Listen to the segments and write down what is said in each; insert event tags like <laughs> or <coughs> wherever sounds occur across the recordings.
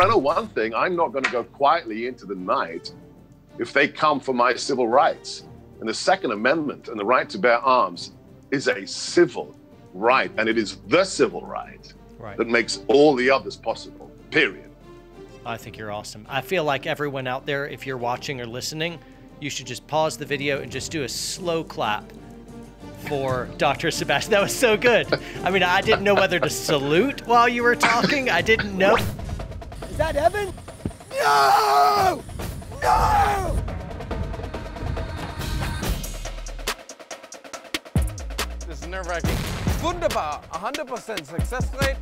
I know one thing I'm not going to go quietly into the night if they come for my civil rights. And the Second Amendment and the right to bear arms is a civil right, and it is the civil right, right. that makes all the others possible, period. I think you're awesome. I feel like everyone out there, if you're watching or listening, you should just pause the video and just do a slow clap for <laughs> Dr. Sebastian. That was so good. I mean, I didn't know whether to salute while you were talking. I didn't know. Is that Evan? No! No! This is nerve wracking. Wunderbar. 100% success rate.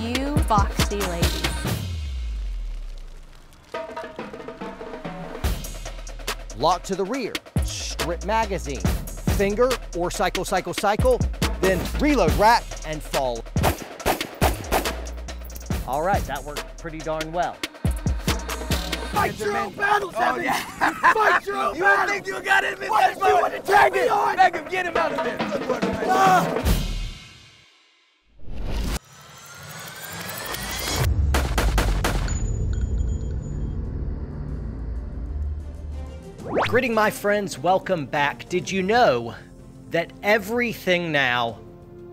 You foxy ladies. Lock to the rear, strip magazine, finger or cycle, cycle, cycle, then reload rack and fall. All right, that worked pretty darn well. Fight your own battles, oh, yeah. Fight your own <laughs> you battles. You think you got it, Miss Fight you want to take me on. Make him get him out of there. Good work, man. Ah. Greeting my friends, welcome back. Did you know that everything now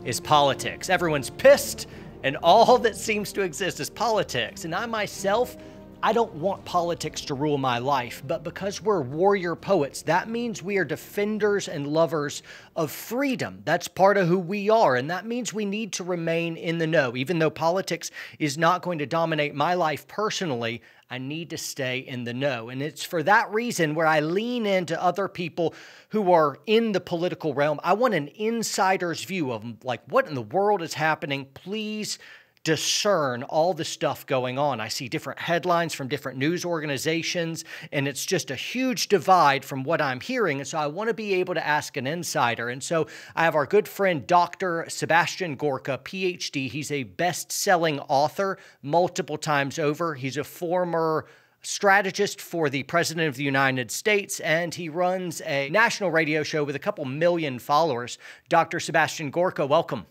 is politics? Everyone's pissed, and all that seems to exist is politics. And I myself, I don't want politics to rule my life, but because we're warrior poets, that means we are defenders and lovers of freedom. That's part of who we are, and that means we need to remain in the know. Even though politics is not going to dominate my life personally, I need to stay in the know. And it's for that reason where I lean into other people who are in the political realm. I want an insider's view of like what in the world is happening. Please discern all the stuff going on. I see different headlines from different news organizations, and it's just a huge divide from what I'm hearing. And so I want to be able to ask an insider. And so I have our good friend, Dr. Sebastian Gorka, PhD. He's a best selling author multiple times over. He's a former strategist for the President of the United States, and he runs a national radio show with a couple million followers. Dr. Sebastian Gorka, welcome.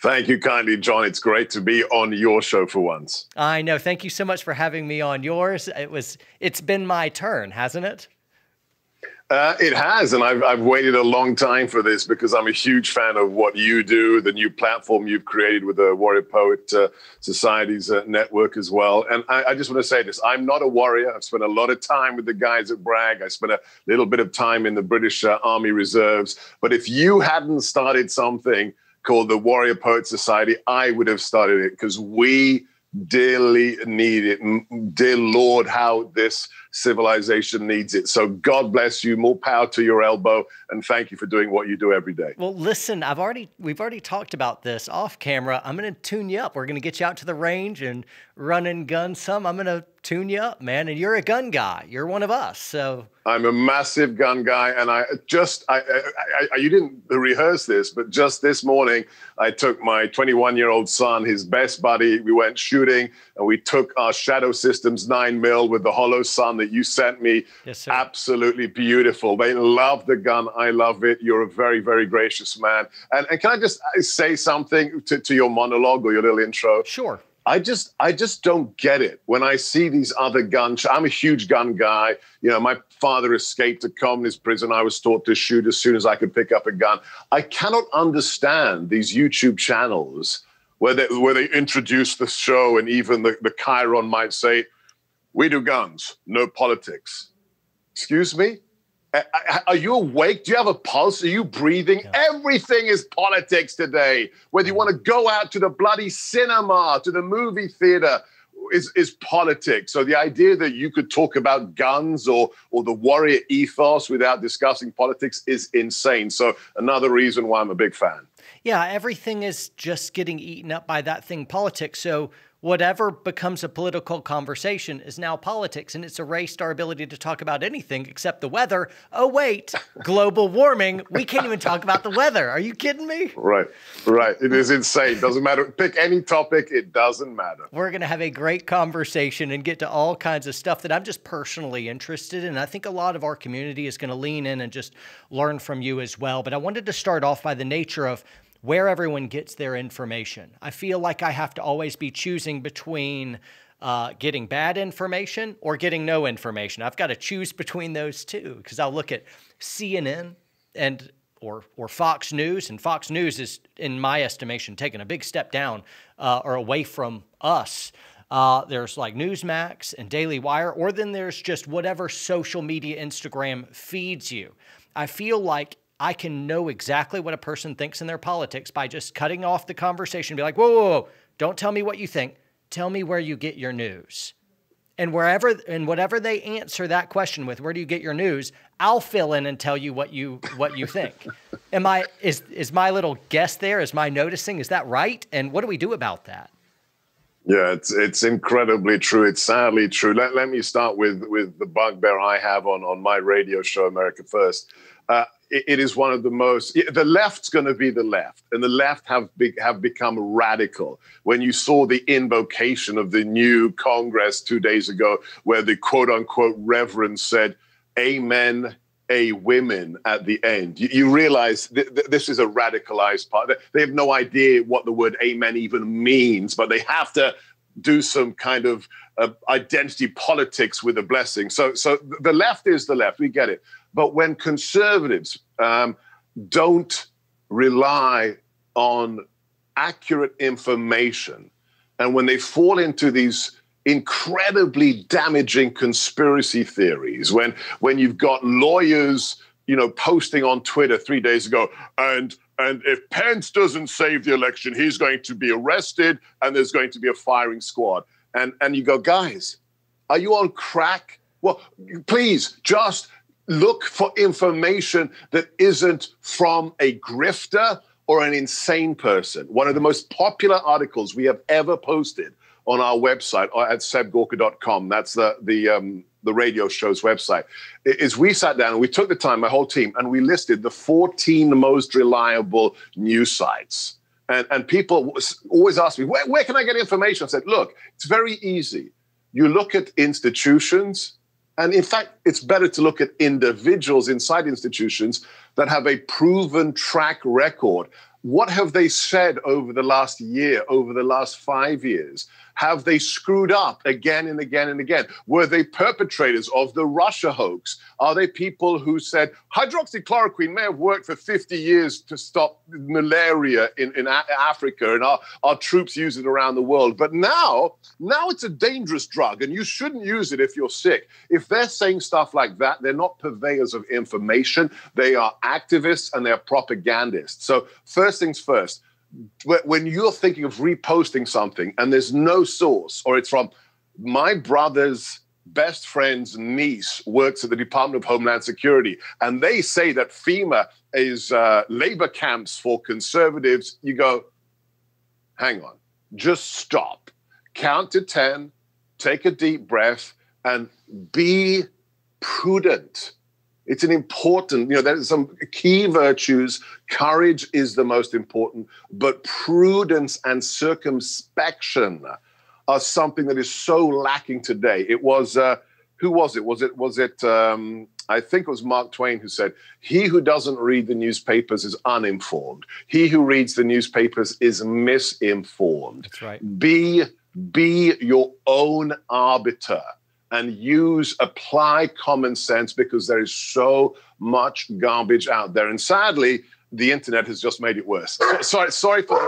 Thank you kindly, John. It's great to be on your show for once. I know. Thank you so much for having me on yours. It was it's been my turn, hasn't it? Uh, it has, and I've, I've waited a long time for this because I'm a huge fan of what you do, the new platform you've created with the Warrior Poet uh, Society's uh, network as well. And I, I just want to say this I'm not a warrior. I've spent a lot of time with the guys at Bragg, I spent a little bit of time in the British uh, Army Reserves. But if you hadn't started something, called the Warrior Poet Society, I would have started it because we dearly need it. Dear Lord, how this civilization needs it. So God bless you. More power to your elbow, and thank you for doing what you do every day. Well, listen, I've already we've already talked about this off camera. I'm going to tune you up. We're going to get you out to the range and run and gun some. I'm going to tune you up, man. And you're a gun guy. You're one of us. So I'm a massive gun guy, and I just I, I, I you didn't rehearse this, but just this morning I took my 21 year old son, his best buddy. We went shooting, and we took our Shadow Systems nine mil with the Holosun that you sent me. Yes, sir. Absolutely beautiful. They love the gun. I love it. You're a very very gracious man. And and can I just uh, say something to, to your monologue or your little intro? Sure. I just I just don't get it when I see these other guns. I'm a huge gun guy. You know, my father escaped a communist prison. I was taught to shoot as soon as I could pick up a gun. I cannot understand these YouTube channels where they where they introduce the show and even the, the Chiron might say, "We do guns, no politics." Excuse me. Are you awake? Do you have a pulse? Are you breathing? Yeah. Everything is politics today. Whether you want to go out to the bloody cinema, to the movie theater, is, is politics. So the idea that you could talk about guns or or the warrior ethos without discussing politics is insane. So another reason why I'm a big fan. Yeah, everything is just getting eaten up by that thing, politics. So whatever becomes a political conversation is now politics and it's erased our ability to talk about anything except the weather. Oh, wait, <laughs> global warming. We can't even talk about the weather. Are you kidding me? Right, right. It is insane. Doesn't matter. Pick any topic, it doesn't matter. We're going to have a great conversation and get to all kinds of stuff that I'm just personally interested in. I think a lot of our community is going to lean in and just learn from you as well. But I wanted to start off by the nature of where everyone gets their information. I feel like I have to always be choosing between uh, getting bad information or getting no information. I've got to choose between those two because I'll look at CNN and or or Fox News, and Fox News is, in my estimation, taking a big step down uh, or away from us. Uh, there's like Newsmax and Daily Wire, or then there's just whatever social media Instagram feeds you. I feel like I can know exactly what a person thinks in their politics by just cutting off the conversation. Be like, whoa, whoa, whoa, don't tell me what you think. Tell me where you get your news. And wherever and whatever they answer that question with, where do you get your news? I'll fill in and tell you what you what you think. <laughs> Am I is is my little guess there? Is my noticing? Is that right? And what do we do about that? Yeah, it's it's incredibly true. It's sadly true. Let, let me start with with the bugbear I have on on my radio show, America First. Uh, it is one of the most the left's going to be the left and the left have be, have become radical. When you saw the invocation of the new congress 2 days ago where the quote unquote reverend said amen a women at the end you, you realize th- th- this is a radicalized part. They have no idea what the word amen even means but they have to do some kind of uh, identity politics with a blessing. So so the left is the left. We get it but when conservatives um, don't rely on accurate information, and when they fall into these incredibly damaging conspiracy theories, when when you've got lawyers, you know, posting on Twitter three days ago, and and if Pence doesn't save the election, he's going to be arrested, and there's going to be a firing squad. And and you go, guys, are you on crack? Well, please just look for information that isn't from a grifter or an insane person. One of the most popular articles we have ever posted on our website uh, at sebgorka.com, that's the, the, um, the radio show's website, is we sat down and we took the time, my whole team, and we listed the 14 most reliable news sites. And, and people always ask me, where, where can I get information? I said, look, it's very easy. You look at institutions, and in fact, it's better to look at individuals inside institutions that have a proven track record. What have they said over the last year, over the last five years? Have they screwed up again and again and again? Were they perpetrators of the Russia hoax? Are they people who said hydroxychloroquine may have worked for 50 years to stop malaria in, in Africa and our, our troops use it around the world? But now, now it's a dangerous drug and you shouldn't use it if you're sick. If they're saying stuff like that, they're not purveyors of information. They are activists and they're propagandists. So, first things first, when you're thinking of reposting something and there's no source, or it's from my brother's best friend's niece works at the Department of Homeland Security, and they say that FEMA is uh, labor camps for conservatives, you go, hang on, just stop, count to 10, take a deep breath, and be prudent it's an important, you know, there's some key virtues. Courage is the most important, but prudence and circumspection are something that is so lacking today. It was, uh, who was it? Was it, was it, um, I think it was Mark Twain who said, He who doesn't read the newspapers is uninformed. He who reads the newspapers is misinformed. That's right. Be, be your own arbiter and use, apply common sense because there is so much garbage out there. And sadly, the internet has just made it worse. So, <coughs> sorry, sorry for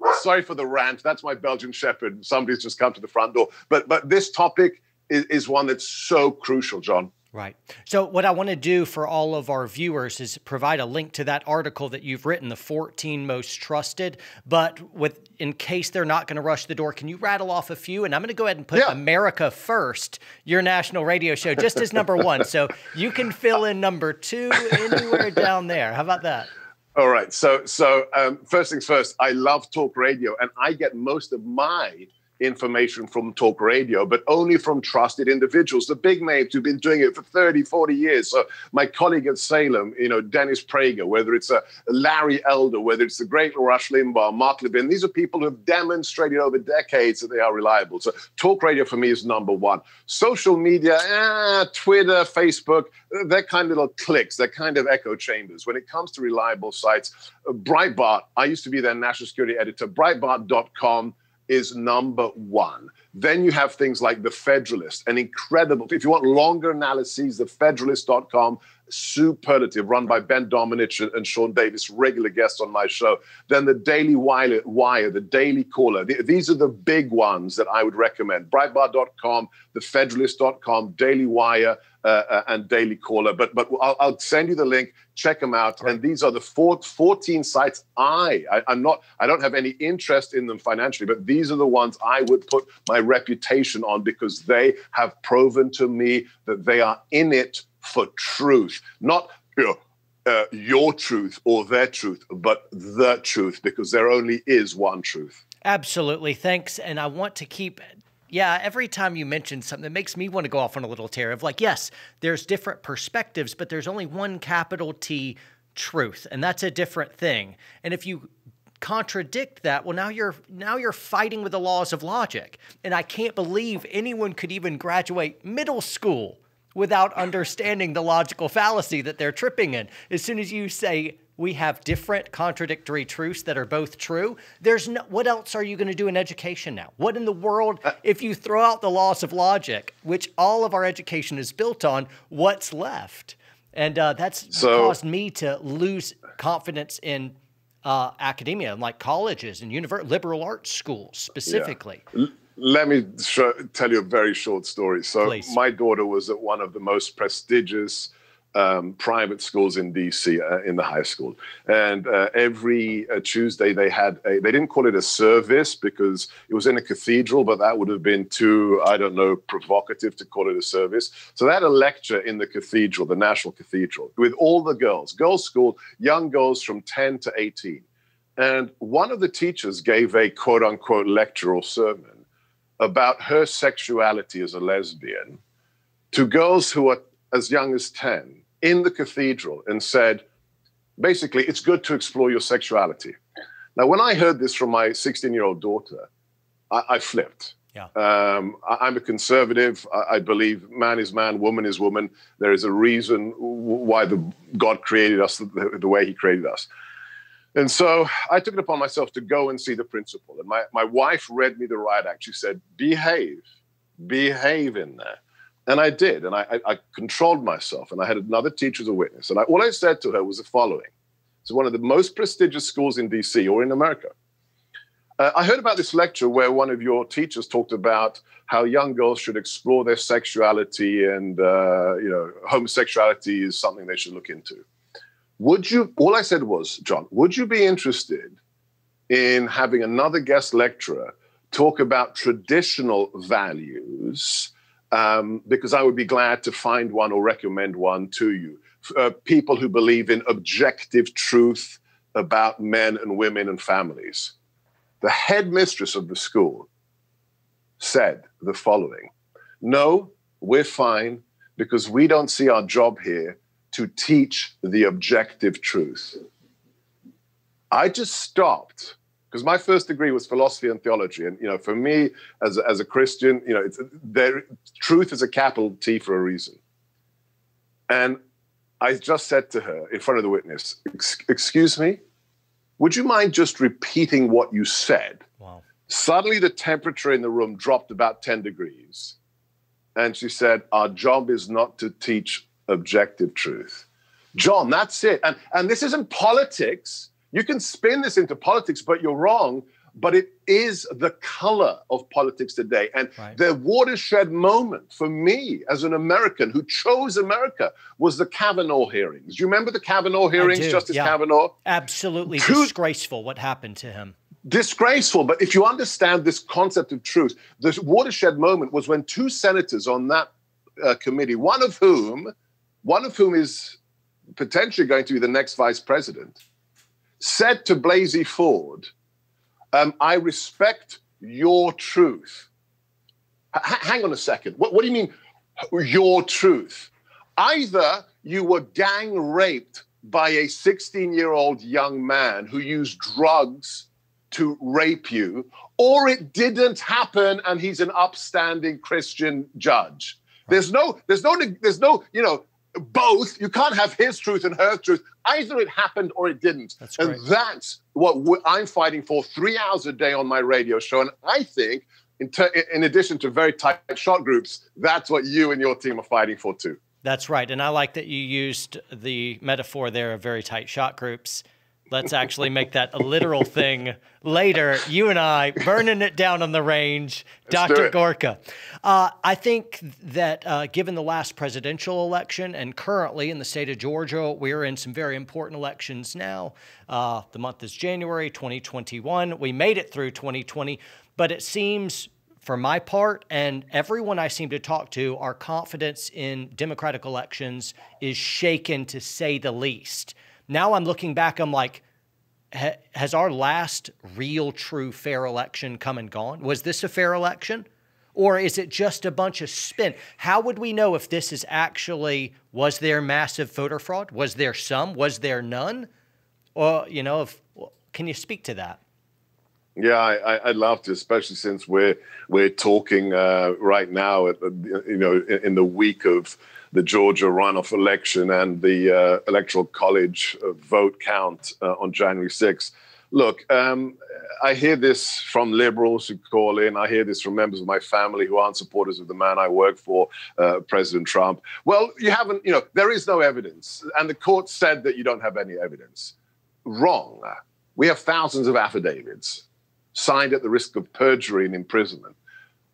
the, sorry for the rant. That's my Belgian Shepherd. Somebody's just come to the front door. But but this topic is, is one that's so crucial, John. Right. So, what I want to do for all of our viewers is provide a link to that article that you've written, the 14 most trusted. But with in case they're not going to rush the door, can you rattle off a few? And I'm going to go ahead and put yeah. America First, your national radio show, just as number one. so you can fill in number two anywhere down there. How about that? All right. So, so um, first things first. I love talk radio, and I get most of my information from talk radio, but only from trusted individuals, the big names who've been doing it for 30, 40 years. So my colleague at Salem, you know, Dennis Prager, whether it's a Larry Elder, whether it's the great Rush Limbaugh, Mark Levin, these are people who have demonstrated over decades that they are reliable. So talk radio for me is number one. Social media, eh, Twitter, Facebook, they're kind of little clicks, they're kind of echo chambers. When it comes to reliable sites, Breitbart, I used to be their national security editor, Breitbart.com is number one. Then you have things like The Federalist, an incredible, if you want longer analyses, thefederalist.com, superlative, run by Ben Domenech and Sean Davis, regular guests on my show. Then the Daily Wire, Wire the Daily Caller. These are the big ones that I would recommend. Breitbart.com, thefederalist.com, Daily Wire, uh, uh, and Daily Caller. But but I'll, I'll, send you the link. Check them out. Right. And these are the four, 14 sites I, I I'm not I don't have any interest in them financially, but these are the ones I would put my reputation on because they have proven to me that they are in it for truth, not you know, uh, your truth or their truth, but the truth, because there only is one truth. Absolutely. Thanks. And I want to keep yeah, every time you mention something, it makes me want to go off on a little tear of like, yes, there's different perspectives, but there's only one capital T truth, and that's a different thing. And if you contradict that, well, now you're now you're fighting with the laws of logic. And I can't believe anyone could even graduate middle school without understanding the logical fallacy that they're tripping in. As soon as you say we have different contradictory truths that are both true. There's no, what else are you going to do in education now? What in the world, uh, if you throw out the laws of logic, which all of our education is built on, what's left? And uh, that's so, caused me to lose confidence in uh, academia, like colleges and univer- liberal arts schools specifically. Yeah. Let me tell you a very short story. So, Please. my daughter was at one of the most prestigious um, private schools in DC uh, in the high school. And uh, every uh, Tuesday they had a, they didn't call it a service because it was in a cathedral, but that would have been too, I don't know, provocative to call it a service. So they had a lecture in the cathedral, the National Cathedral, with all the girls, girls' school, young girls from 10 to 18. And one of the teachers gave a quote unquote lecture or sermon about her sexuality as a lesbian to girls who are as young as 10 in the cathedral and said, basically, it's good to explore your sexuality. Now, when I heard this from my 16 year old daughter, I, I, flipped. Yeah. Um, I, am a conservative. I, I, believe man is man, woman is woman. There is a reason why the God created us the, the way He created us. And so I took it upon myself to go and see the principal. And my, my wife read me the riot act. She said, Behave, behave in there. And I did, and I, I, I, controlled myself, and I had another teacher as a witness. And I, all I said to her was the following: "It's one of the most prestigious schools in DC or in America." Uh, I heard about this lecture where one of your teachers talked about how young girls should explore their sexuality, and uh, you know, homosexuality is something they should look into. Would you? All I said was, John, would you be interested in having another guest lecturer talk about traditional values? um, because I would be glad to find one or recommend one to you. Uh, people who believe in objective truth about men and women and families. The headmistress of the school said the following No, we're fine because we don't see our job here to teach the objective truth. I just stopped because my first degree was philosophy and theology and you know for me as a, as a christian you know it's there truth is a capital t for a reason and i just said to her in front of the witness excuse me would you mind just repeating what you said wow. suddenly the temperature in the room dropped about 10 degrees and she said our job is not to teach objective truth john that's it and and this isn't politics you can spin this into politics, but you're wrong. But it is the color of politics today. And right. the watershed moment for me as an American who chose America was the Kavanaugh hearings. Do you remember the Kavanaugh hearings, Justice yeah. Kavanaugh? Absolutely Two, disgraceful what happened to him. Disgraceful. But if you understand this concept of truth, the watershed moment was when two senators on that uh, committee, one of whom, one of whom is potentially going to be the next vice president, said to Blasey Ford, um, I respect your truth. H- hang on a second. What, what do you mean, your truth? Either you were gang raped by a 16 year old young man who used drugs to rape you, or it didn't happen and he's an upstanding Christian judge. There's no, there's no, there's no, you know, both. You can't have his truth and her truth. Either it happened or it didn't. That's and that's what I'm fighting for three hours a day on my radio show. And I think, in, in addition to very tight shot groups, that's what you and your team are fighting for too. That's right. And I like that you used the metaphor there of very tight shot groups. Let's actually make that a literal thing later. You and I burning it down on the range, Let's Dr. Gorka. Uh, I think that uh, given the last presidential election and currently in the state of Georgia, we're in some very important elections now. Uh, the month is January 2021. We made it through 2020, but it seems for my part, and everyone I seem to talk to, our confidence in democratic elections is shaken to say the least. Now I'm looking back, I'm like, ha- has our last real, true, fair election come and gone? Was this a fair election? Or is it just a bunch of spin? How would we know if this is actually, was there massive voter fraud? Was there some? Was there none? Or, you know, if, can you speak to that? Yeah, I, would love to, especially since we're we're talking uh, right now, at, you know, in, in, the week of the Georgia runoff election and the uh, electoral college uh, vote count uh, on January 6th. Look, um, I hear this from liberals who call in. I hear this from members of my family who aren't supporters of the man I work for, uh, President Trump. Well, you haven't, you know, there is no evidence, and the court said that you don't have any evidence. Wrong. We have thousands of affidavits signed at the risk of perjury and imprisonment.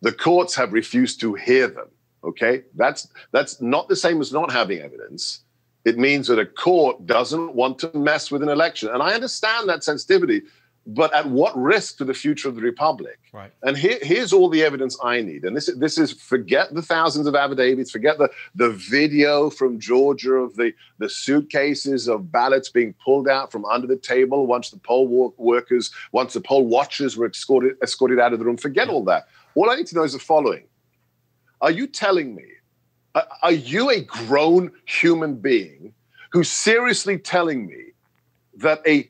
The courts have refused to hear them. Okay, that's that's not the same as not having evidence. It means that a court doesn't want to mess with an election, and I understand that sensitivity. But at what risk to the future of the republic? Right. And here, here's all the evidence I need. And this, this is forget the thousands of affidavits, forget the, the video from Georgia of the, the suitcases of ballots being pulled out from under the table once the poll workers, once the poll watchers were escorted, escorted out of the room. Forget all that. All I need to know is the following Are you telling me, are you a grown human being who's seriously telling me that a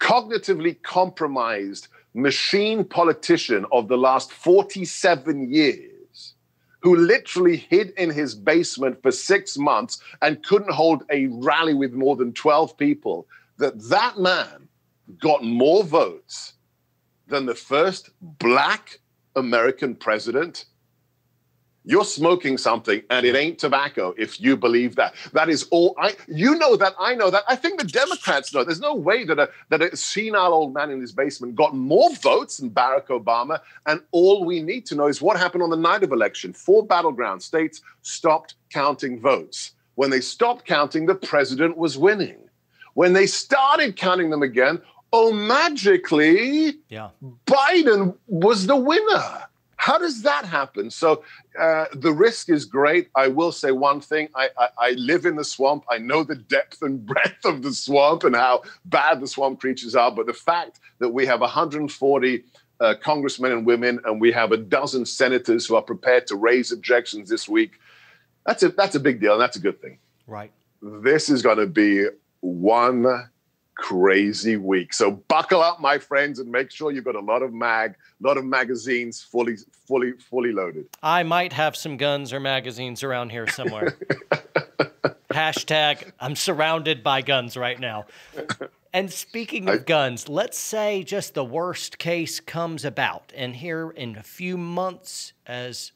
cognitively compromised machine politician of the last 47 years who literally hid in his basement for six months and couldn't hold a rally with more than 12 people, that that man got more votes than the first black American president you're smoking something and it ain't tobacco if you believe that. That is all I you know that, I know that. I think the Democrats know. There's no way that a that a senile old man in his basement got more votes than Barack Obama. And all we need to know is what happened on the night of election. Four battleground states stopped counting votes. When they stopped counting, the president was winning. When they started counting them again, oh magically, yeah. Biden was the winner. How does that happen? So uh, the risk is great. I will say one thing: I, I, I, live in the swamp. I know the depth and <laughs> breadth of the swamp and how bad the swamp creatures are. But the fact that we have 140 uh, congressmen and women, and we have a dozen senators who are prepared to raise objections this week, that's a that's a big deal, and that's a good thing. Right. This is going to be one crazy week. So buckle up, my friends, and make sure you've got a lot of mag, a lot of magazines fully, fully, fully loaded. I might have some guns or magazines around here somewhere. <laughs> Hashtag I'm surrounded by guns right now. And speaking of I, guns, let's say just the worst case comes about, and here in a few months, as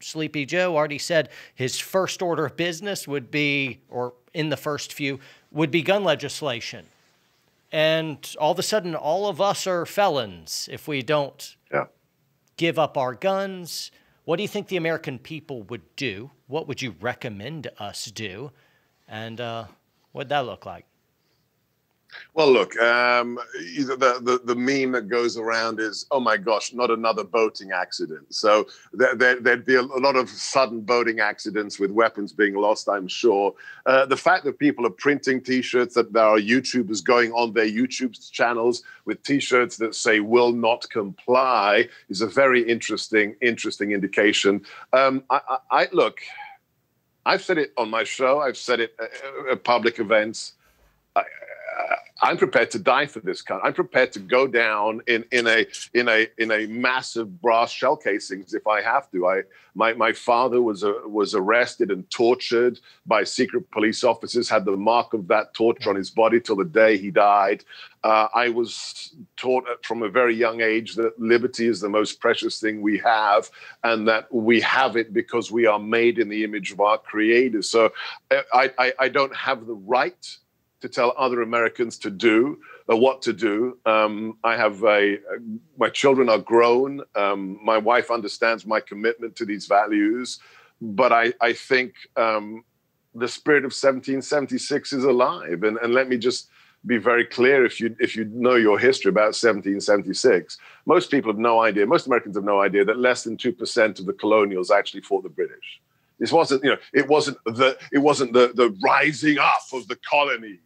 Sleepy Joe already said, his first order of business would be, or in the first few, would be gun legislation and all of a sudden all of us are felons if we don't yeah. give up our guns. What do you think the american people would do? What would you recommend us do? And uh, what'd that look like Well, look, um, the, the, the meme that goes around is, oh my gosh, not another boating accident. So there, there, would be a lot of sudden boating accidents with weapons being lost, I'm sure. Uh, the fact that people are printing T-shirts, that there are YouTubers going on their YouTube channels with T-shirts that say "will not comply" is a very interesting, interesting indication. Um, I, I, I look. I've said it on my show. I've said it at public events. I, I'm prepared to die for this country. I'm prepared to go down in, in a in a in a massive brass shell casings if I have to. I my my father was a, was arrested and tortured by secret police officers. Had the mark of that torture on his body till the day he died. Uh, I was taught from a very young age that liberty is the most precious thing we have, and that we have it because we are made in the image of our Creator. So I, I, I don't have the right to tell other Americans to do or what to do. Um, I have a, my children are grown. Um, my wife understands my commitment to these values, but I, I think um, the spirit of 1776 is alive. And, and let me just be very clear if you if you know your history about 1776 most people have no idea most americans have no idea that less than 2% of the colonials actually fought the british this wasn't you know it wasn't the it wasn't the the rising up of the colonies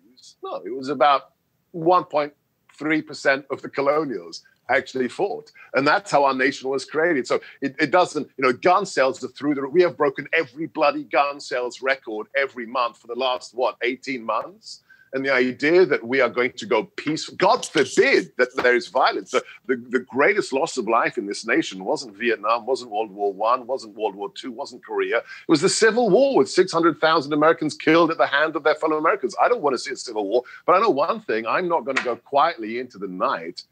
no, it was about 1.3% of the colonials actually fought. And that's how our nation was created. So it, it doesn't, you know, gun sales are through the, we have broken every bloody gun sales record every month for the last, what, 18 months? And the idea that we are going to go peaceful. God forbid that there is violence. The, the, the, greatest loss of life in this nation wasn't Vietnam, wasn't World War One, wasn't World War Two, wasn't Korea. It was the Civil War with 600,000 Americans killed at the hand of their fellow Americans. I don't want to see a civil war, but I know one thing: I'm not going to go quietly into the night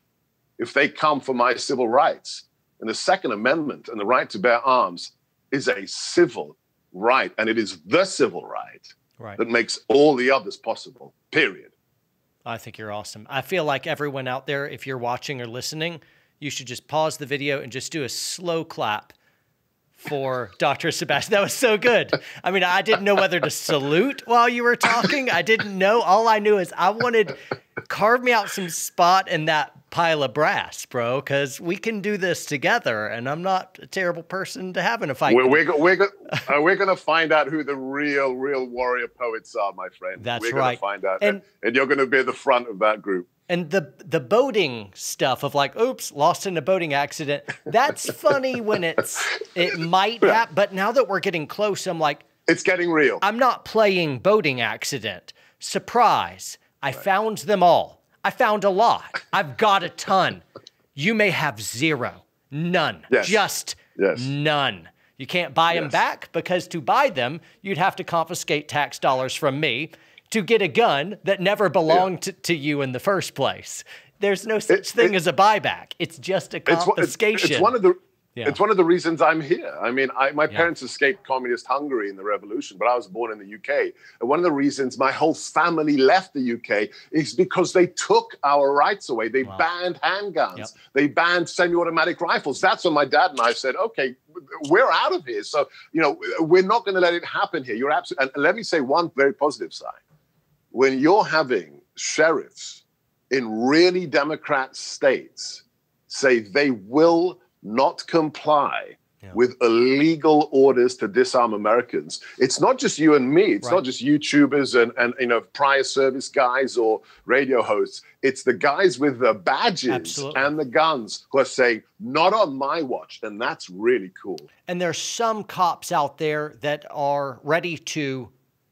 if they come for my civil rights. And the Second Amendment and the right to bear arms is a civil right, and it is the civil right right. that makes all the others possible, period. I think you're awesome. I feel like everyone out there, if you're watching or listening, you should just pause the video and just do a slow clap for <laughs> Dr. Sebastian. That was so good. I mean, I didn't know whether to salute while you were talking. I didn't know. All I knew is I wanted carve me out some spot in that pile of brass, bro, because we can do this together. And I'm not a terrible person to have in a fight. We're, we're, we're, <laughs> uh, we're going to find out who the real, real warrior poets are, my friend. That's we're right. We're going to find out. And, and, and you're going to be at the front of that group. And the the boating stuff of like, oops, lost in a boating accident. That's <laughs> funny when it's it might happen. But now that we're getting close, I'm like, it's getting real. I'm not playing boating accident. Surprise! I right. found them all. I found a lot. I've got a ton. You may have zero, none, yes. just yes. none. You can't buy yes. them back because to buy them, you'd have to confiscate tax dollars from me to get a gun that never belonged yeah. to, to, you in the first place. There's no such it, thing it, as a buyback. It's just a confiscation. It's, it's, one of the yeah. It's one of the reasons I'm here. I mean, I, my yeah. parents escaped communist Hungary in the revolution, but I was born in the UK. And one of the reasons my whole family left the UK is because they took our rights away. They wow. banned handguns, yep. they banned semi automatic rifles. That's when my dad and I said, okay, we're out of here. So, you know, we're not going to let it happen here. You're absolutely, and let me say one very positive side. When you're having sheriffs in really Democrat states say they will not comply yeah. with illegal orders to disarm Americans. It's not just you and me. It's right. not just YouTubers and, and you know prior service guys or radio hosts. It's the guys with the badges Absolutely. and the guns who are saying, not on my watch. And that's really cool. And there's some cops out there that are ready to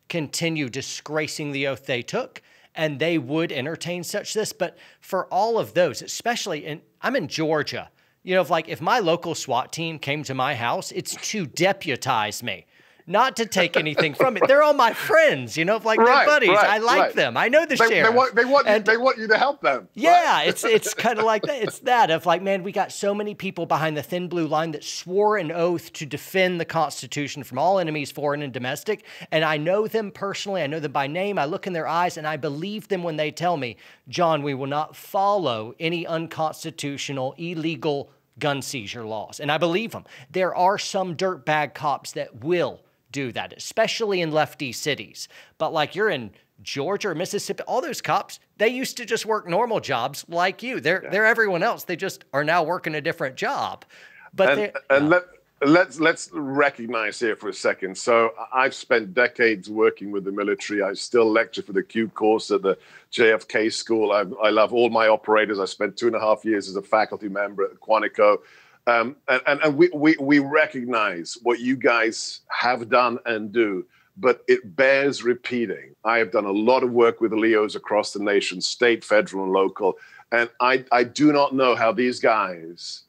continue disgracing the oath they took and they would entertain such this. But for all of those, especially in I'm in Georgia. You know, if like if my local SWAT team came to my house, it's to deputize me not to take anything from it. <laughs> They're all my friends, you know, like right, buddies. Right, I like right. them. I know the they, sheriff. They want, they want, and, you, they want you to help them. Yeah, it's it's kind of like that. It's that of like, man, we got so many people behind the thin blue line that swore an oath to defend the Constitution from all enemies, foreign and domestic. And I know them personally. I know them by name. I look in their eyes and I believe them when they tell me, John, we will not follow any unconstitutional, illegal gun seizure laws. And I believe them. There are some dirtbag cops that will do that, especially in lefty cities. But like you're in Georgia or Mississippi, all those cops, they used to just work normal jobs like you. They're yeah. they're everyone else. They just are now working a different job. But and, and let let's let's recognize here for a second. So I've spent decades working with the military. I still lecture for the Q course at the JFK School. I, I love all my operators. I spent two and a half years as a faculty member at Quantico. Um, and, and, and we, we, we recognize what you guys have done and do, but it bears repeating. I have done a lot of work with LEOs across the nation, state, federal, and local. And I, I do not know how these guys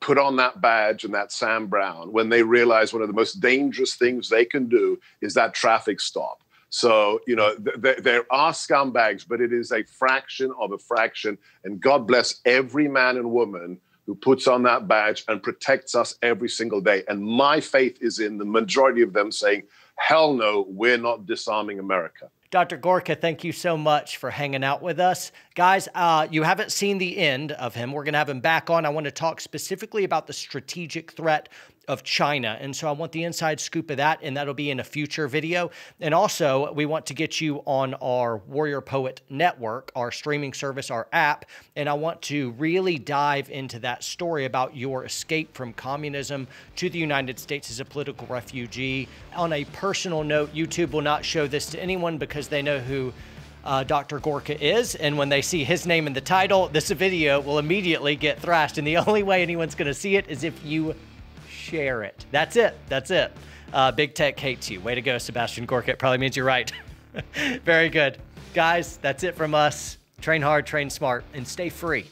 put on that badge and that Sam Browne when they realize one of the most dangerous things they can do is that traffic stop. So, you know, th- th- there are scumbags, but it is a fraction of a fraction. And God bless every man and woman who puts on that badge and protects us every single day. And my faith is in the majority of them saying, hell no, we're not disarming America. Dr. Gorka, thank you so much for hanging out with us. Guys, uh, you haven't seen the end of him. We're going to have him back on. I want to talk specifically about the strategic threat of China. And so I want the inside scoop of that, and that'll be in a future video. And also, we want to get you on our Warrior Poet Network, our streaming service, our app. And I want to really dive into that story about your escape from communism to the United States as a political refugee. On a personal note, YouTube will not show this to anyone because they know who uh, Dr. Gorka is. And when they see his name in the title, this video will immediately get thrashed. And the <laughs> only way anyone's going to see it is if you share it. That's it. That's it. Uh, Big Tech hates you. Way to go, Sebastian Gorka. It probably means you're right. <laughs> Very good. Guys, that's it from us. Train hard, train smart, and stay free.